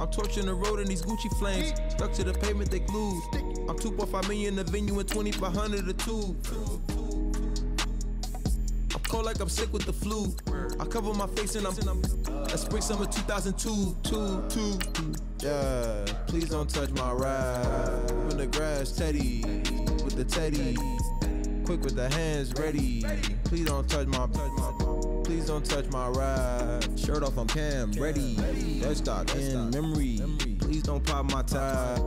I'm torching the road in these Gucci flames. Stuck to the pavement, they glued. I'm 2.5 million in the venue and 2500 a two. I'm cold like I'm sick with the flu. I cover my face and I'm. That's spring summer 2002. Two, two. Yeah, please don't touch my ride. In the grass, Teddy. With the Teddy. Quick with the hands ready. Please don't touch my. Please don't touch my ride. Shirt off, I'm Cam, ready. Let's stop in memory. Please don't pop my tie.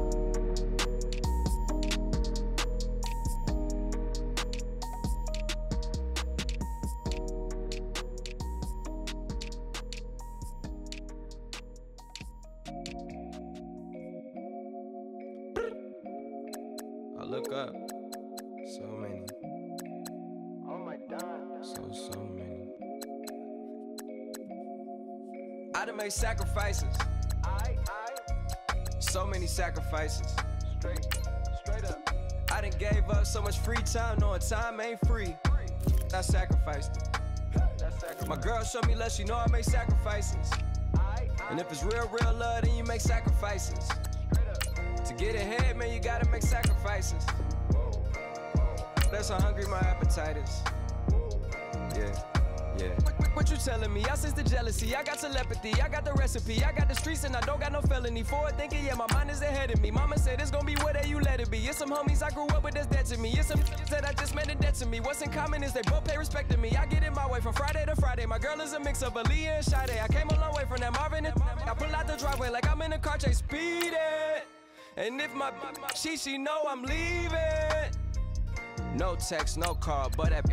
I look up. So many. Oh my god. So, so many. I done made sacrifices, I, I, so many sacrifices. straight, straight up. I done gave up so much free time, knowing time ain't free. I sacrificed it. Sacrifice. My girl showed me love, she know I make sacrifices. I, And if it's real, real love, then you make sacrifices. straight up. To get ahead, man, you gotta make sacrifices. That's how hungry my appetite is. Yeah, yeah. What, you telling me? I sense the jealousy. I got telepathy. I got the recipe. I got the streets and I don't got no felony. Forward thinking, yeah, my mind is ahead of me. Mama said it's gonna be whatever you let it be. It's some homies I grew up with that's dead to me. It's some that I just met in debt to me. What's in common is they both pay respect to me. I get in my way from Friday to Friday. My girl is a mix of Aaliyah and Sade. I came a long way from that Marvin and I pull out the driveway like I'm in a car chase speeding. And if my she she know I'm leaving. No text, no call, but that